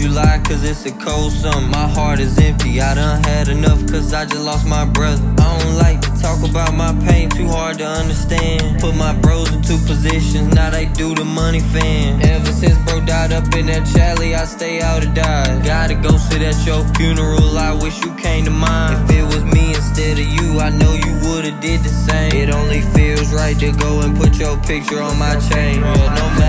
July, cause it's a cold summer. My heart is empty, I done had enough, cause I just lost my brother. I don't like to talk about my pain, too hard to understand. Put my bros into positions, now they do the money fan. Ever since bro died up in that chally, I stay out of dodge. Gotta go sit at your funeral, I wish you came to mine. If it was me instead of you, I know you would've did the same. It only feels right to go and put your picture on my chain. Yeah, no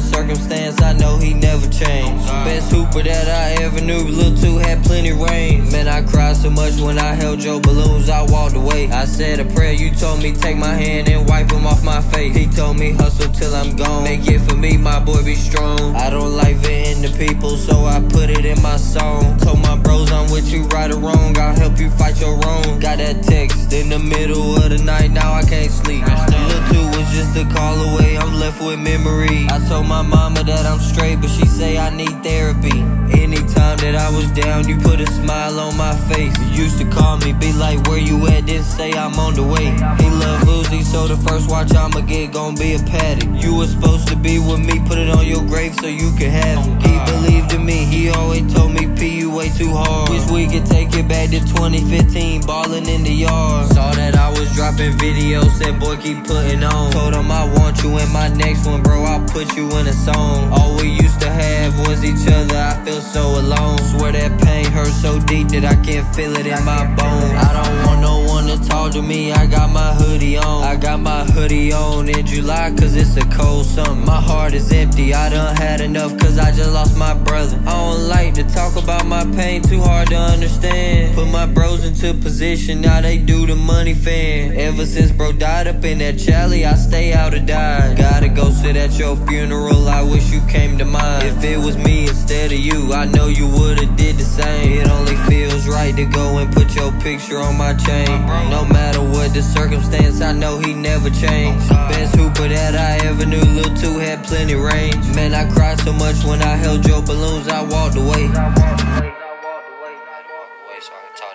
the circumstance, I know he never changed. Best hooper that I ever knew, Lil 2 had plenty range. Man, I cried so much when I held your balloons, I walked away. I said a prayer, you told me take my hand and wipe them off my face. He told me hustle till I'm gone. Make it for me, my boy be strong. I don't like venting to people, so I put it in my song. Told my bros I'm with you right or wrong, I'll help you fight your wrong. Got that text in the middle of the night, now I can't sleep. Lil 2 was just a call away, left with memories. I told my mama that I'm straight, but she say I need therapy. Anytime that I was down, you put a smile on my face. You used to call me, be like, where you at? Then say I'm on the way. He love Uzi, so the first watch I'ma get gon' be a Patek. You was supposed to be with me, put it on your grave so you can have it. He me, he always told me, P, you way too hard. Wish we could take it back to 2015, ballin' in the yard. Saw that I was dropping videos, said, boy, keep putting on. Told him I want you in my next one, bro, I'll put you in a song. All we used to have was each other, I feel so alone. Swear that pain hurts so deep that I can't feel it in my bones. I don't want no to talk to me, I got my hoodie on. I got my hoodie on in July, cause it's a cold summer. My heart is empty, I done had enough, cause I just lost my brother. I don't like to talk about my pain, too hard to understand. Put my bros into position, now they do the money fan. Ever since bro died up in that chally, I stay out of dodge. Gotta go sit at your funeral, I wish you came to mine. If it was me instead of you, I know you would've did the same. It only feels right to go and put your picture on my chain. No matter what the circumstance, I know he never changed. Best hooper that I ever knew, Lil 2 had plenty range. Man, I cried so much when I held your balloons, I walked away. I can talk to you in private.